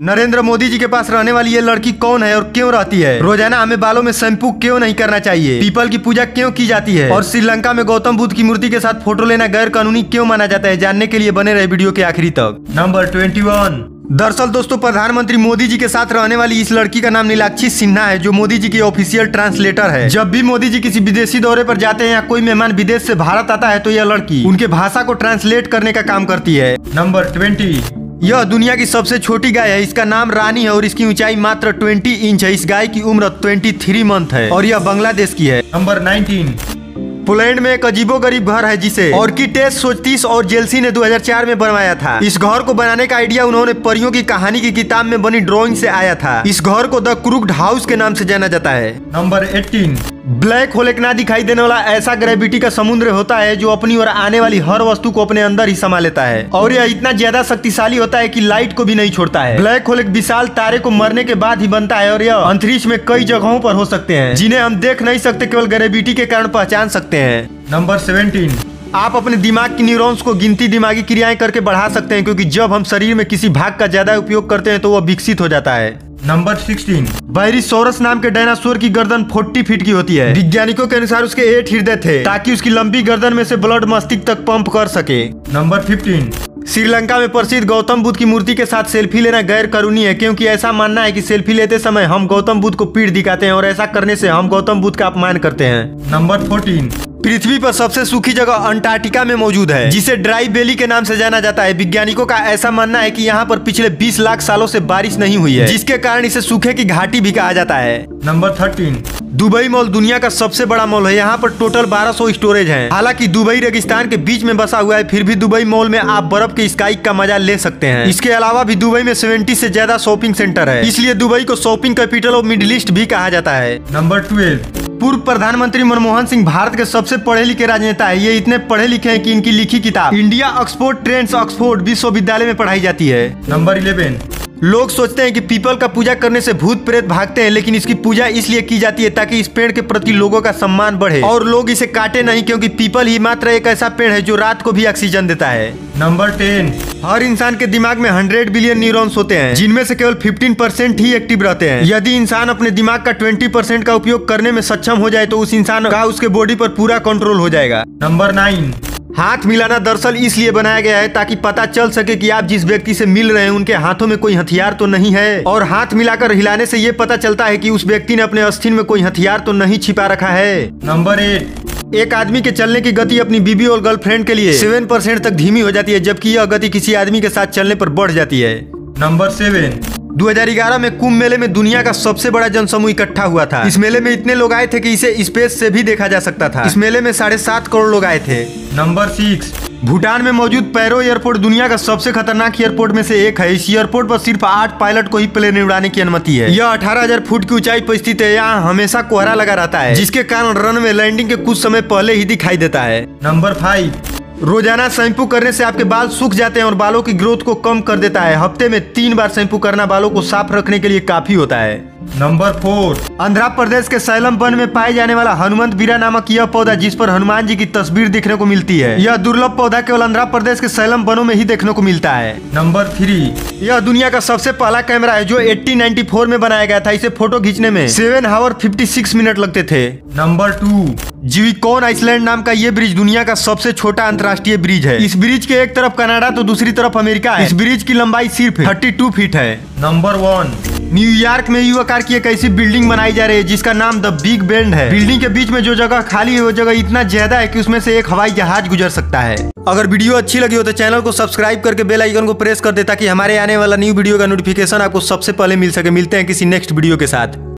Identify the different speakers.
Speaker 1: नरेंद्र मोदी जी के पास रहने वाली ये लड़की कौन है और क्यों रहती है? रोज़ाना हमें बालों में शैम्पू क्यों नहीं करना चाहिए? पीपल की पूजा क्यों की जाती है? और श्रीलंका में गौतम बुद्ध की मूर्ति के साथ फ़ोटो लेना गैर कानूनी क्यों माना जाता है? जानने के लिए बने रहे वीडियो के आखिरी तक। नंबर ट्वेंटी दरअसल दोस्तों, प्रधानमंत्री मोदी जी के साथ रहने वाली इस लड़की का नाम नीलाक्षी सिन्हा है, जो मोदी जी की ऑफिशियल ट्रांसलेटर है। जब भी मोदी जी किसी विदेशी दौरे पर जाते हैं या कोई मेहमान विदेश से भारत आता है तो यह लड़की उनके भाषा को ट्रांसलेट करने का काम करती है। Number twenty. यह दुनिया की सबसे छोटी गाय है। इसका नाम रानी है और इसकी ऊंचाई मात्र 20 इंच है। इस गाय की उम्र 23 मंथ है और यह बांग्लादेश की है। नंबर 19 पोलैंड में एक अजीबो गरीब घर है जिसे ऑर्किटेस सोचतीस और जेलसी ने 2004 में बनवाया था। इस घर को बनाने का आइडिया उन्होंने परियों की कहानी की किताब में बनी ड्राइंग से आया था। इस घर को द क्रुक्ड हाउस के नाम से जाना जाता है। नंबर 18 ब्लैक होल एक ना दिखाई देने वाला ऐसा ग्रेविटी का समुद्र होता है जो अपनी ओर आने वाली हर वस्तु को अपने अंदर ही समा लेता है। और यह इतना ज़्यादा शक्तिशाली होता है कि लाइट को भी नहीं छोड़ता है। ब्लैक होल एक विशाल तारे को मरने के बाद ही बनता है और यह अंतरिक्ष में कई जगहों पर हो सकते हैं जिन्हें हम देख नहीं सकते केवल ग्रेविटी के कारण पहचान सकते हैं। नंबर सेवेंटीन आप अपने दिमाग की न्यूरॉन्स को गिनती दिमागी क्रियाएँ करके बढ़ा सकते हैं क्योंकि जब हम शरीर में किसी भाग का ज़्यादा उपयोग करते हैं तो वह विकसित हो जाता है। नंबर 16 बायरिसोरस नाम के डायनासोर की गर्दन 40 फीट की होती है। वैज्ञानिकों के अनुसार उसके एट हृदय थे ताकि उसकी लंबी गर्दन में से ब्लड मस्तिष्क तक पंप कर सके। नंबर 15 श्रीलंका में प्रसिद्ध गौतम बुद्ध की मूर्ति के साथ सेल्फी लेना गैर कानूनी है क्योंकि ऐसा मानना है कि सेल्फी लेते समय हम गौतम बुद्ध को पीठ दिखाते हैं और ऐसा करने से हम गौतम बुद्ध का अपमान करते हैं। नंबर 14 पृथ्वी पर सबसे सूखी जगह अंटार्कटिका में मौजूद है, जिसे ड्राई बेली के नाम से जाना जाता है। वैज्ञानिकों का ऐसा मानना है कि यहाँ पर पिछले 20 लाख सालों से बारिश नहीं हुई है, जिसके कारण इसे सूखे की घाटी भी कहा जाता है। Number thirteen. दुबई मॉल दुनिया का सबसे बड़ा मॉल है। यहाँ पर टोटल 1200 स्टोरेज हैं। हालाँकि दुबई रेगिस्तान के बीच में बसा हुआ है फिर भी दुबई मॉल में आप बर्फ़ के स्काई का मज़ा ले सकते हैं। इसके अलावा भी दुबई में 70 से ज़्यादा शॉपिंग सेंटर है। इसलिए दुबई को shopping capital of Middle East भी कहा जाता है। Number twelve. पूर्व प्रधानमंत्री मनमोहन सिंह भारत के सबसे पढ़े लिखे राजनेता है। ये इतने पढ़े लिखे हैं कि इनकी लिखी किताब इंडिया ऑक्सफोर्ड ट्रेंड्स ऑक्सफोर्ड विश्वविद्यालय में पढ़ाई जाती है। Number eleven. लोग सोचते हैं कि पीपल का पूजा करने से भूत प्रेत भागते हैं लेकिन इसकी पूजा इसलिए की जाती है ताकि इस पेड़ के प्रति लोगों का सम्मान बढ़े। और लोग इसे काटे नहीं क्योंकि पीपल ही मात्र एक ऐसा पेड़ है जो रात को भी ऑक्सीजन देता है। नंबर टेन हर इंसान के दिमाग में हंड्रेड बिलियन न्यूरॉन्स होते हैं जिनमें से केवल फिफ्टीन परसेंट ही एक्टिव रहते हैं। यदि इंसान अपने दिमाग का ट्वेंटी परसेंट का उपयोग करने में सक्षम हो जाए तो उस इंसान का उसके बॉडी पर पूरा कंट्रोल हो जाएगा। नंबर नाइन हाथ मिलाना दरअसल इसलिए बनाया गया है ताकि पता चल सके कि आप जिस व्यक्ति से मिल रहे हैं उनके हाथों में कोई हथियार तो नहीं है। और हाथ मिलाकर हिलाने से ये पता चलता है कि उस व्यक्ति ने अपने अस्थिन में कोई हथियार तो नहीं छिपा रखा है। Number eight. एक आदमी के चलने की गति अपनी बीबी और गर्लफ्रेंड के लिए सेवन परसेंट तक धीमी हो जाती है जबकि यह गति किसी आदमी के साथ चलने पर बढ़ जाती है। Number seven. 2011 में कुंभ मेले में दुनिया का सबसे बड़ा जनसमूह इकट्ठा हुआ था। इस मेले में इतने लोग आए थे कि इसे स्पेस से भी देखा जा सकता था। इस मेले में साढ़े सात करोड़ लोग आए थे। Number six. भूटान में मौजूद पैरो एयरपोर्ट दुनिया का सबसे खतरनाक एयरपोर्ट में से एक है। इस एयरपोर्ट पर सिर्फ़ आठ पायलट को ही प्लेन उड़ाने की अनुमति है। यह अठारह हज़ार फुट की ऊंचाई पर स्थित है। यहाँ हमेशा कोहरा लगा रहता है। जिसके कारण रन में लैंडिंग के कुछ समय पहले ही दिखाई देता है। Number five. रोज़ाना शैम्पू करने से आपके बाल सूख जाते हैं और बालों की ग्रोथ को कम कर देता है। हफ़्ते में तीन बार शैम्पू करना बालों को साफ़ रखने के लिए काफ़ी होता है। Number four. आंध्र प्रदेश के सैलम वन में पाए जाने वाला हनुमंत बीरा नामक यह पौधा जिस पर हनुमान जी की तस्वीर देखने को मिलती है यह दुर्लभ पौधा केवल आंध्र प्रदेश के सैलम वनों में ही देखने को मिलता है। Number three. यह दुनिया का सबसे पहला कैमरा है जो 1894 में बनाया गया था। इसे फ़ोटो खींचने में सेवन आवर 56 मिनट लगते थे। Number two. जीविकोन आइसलैंड नाम का ये ब्रिज दुनिया का सबसे छोटा अंतर्राष्ट्रीय ब्रिज है। इस ब्रिज के एक तरफ़ कनाडा तो दूसरी तरफ़ अमेरिका है। इस ब्रिज की लंबाई सिर्फ़ 32 फीट है। Number one. न्यूयॉर्क में युवा कार की एक ऐसी बिल्डिंग बनाई जा रही है जिसका नाम द बिग बैंड है। बिल्डिंग के बीच में जो जगह खाली है वो जगह इतना ज़्यादा है कि उसमें से एक हवाई जहाज़ गुजर सकता है। अगर वीडियो अच्छी लगी हो तो चैनल को सब्सक्राइब करके बेल आइकन को प्रेस कर दे ताकि हमारे आने वाला न्यू वीडियो का नोटिफिकेशन आपको सबसे पहले मिल सके। मिलते हैं किसी नेक्स्ट वीडियो के साथ।